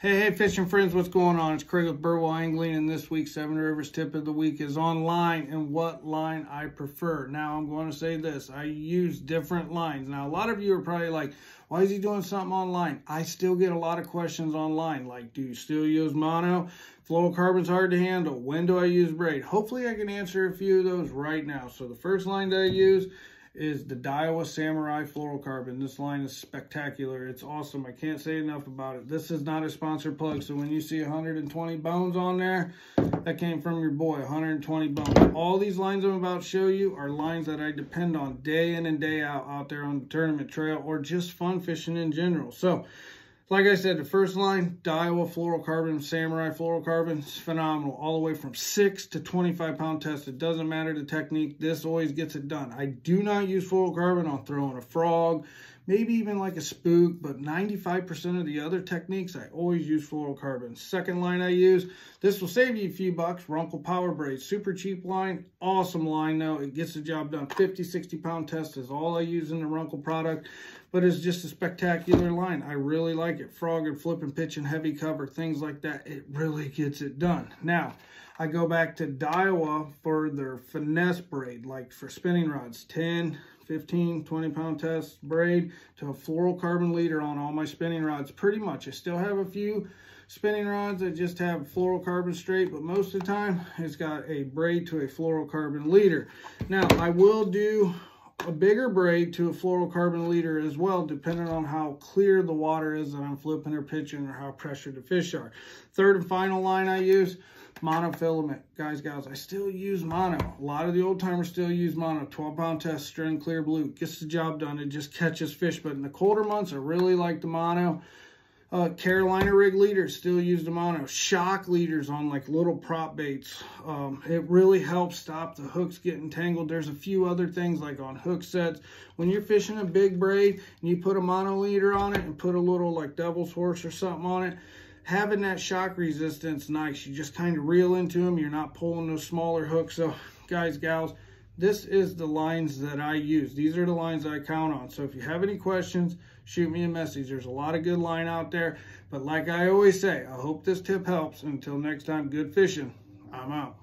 Hey, hey, fishing friends, what's going on? It's Craig with Burwell Angling, and this week's Seven Rivers tip of the week is on line and what line I prefer. Now, I'm going to say this I use different lines. Now, a lot of you are probably like, why is he doing something online? I still get a lot of questions online, like, do you still use mono? Fluorocarbon's hard to handle. When do I use braid? Hopefully, I can answer a few of those right now. So, the first line that I use is the Daiwa Samurai Fluorocarbon. This line is spectacular. It's awesome. I can't say enough about it. This is not a sponsored plug, so when you see 120 bones on there, that came from your boy, 120 bones. All these lines I'm about to show you are lines that I depend on day in and day out out there on the tournament trail or just fun fishing in general. So like I said, the first line, Daiwa fluorocarbon, Samurai fluorocarbon, is phenomenal. All the way from 6 to 25 pound test. It doesn't matter the technique. This always gets it done. I do not use fluorocarbon on throwing a frog, maybe even like a spook, but 95% of the other techniques, I always use fluorocarbon. Second line I use, this will save you a few bucks, Runkle Power Braid. Super cheap line, awesome line though. It gets the job done. 50, 60 pound test is all I use in the Runkle product, but it's just a spectacular line. I really like it. Frog and flip and pitch and heavy cover, things like that. It really gets it done. Now, I go back to Daiwa for their finesse braid, like for spinning rods, 10, 15, 20 pound test braid to a fluorocarbon leader on all my spinning rods. Pretty much. I still have a few spinning rods that just have fluorocarbon straight, but most of the time it's got a braid to a fluorocarbon leader. Now, I will do a bigger braid to a fluorocarbon leader as well, depending on how clear the water is that I'm flipping or pitching or how pressured the fish are. Third and final line I use, monofilament. Guys, gals, I still use mono. A lot of the old timers still use mono. 12 pound test, Stren clear blue. Gets the job done. It just catches fish. But in the colder months, I really like the mono. Uh, Carolina rig leaders still use the mono. Shock leaders on like little prop baits. Um, it really helps stop the hooks getting tangled. There's a few other things like on hook sets. When you're fishing a big braid and you put a mono leader on it and put a little like devil's horse or something on it, having that shock resistance nice. You just kind of reel into them. You're not pulling those smaller hooks. So guys, gals, this is the lines that I use. These are the lines I count on. So if you have any questions, shoot me a message. There's a lot of good line out there. But like I always say, I hope this tip helps. Until next time, good fishing. I'm out.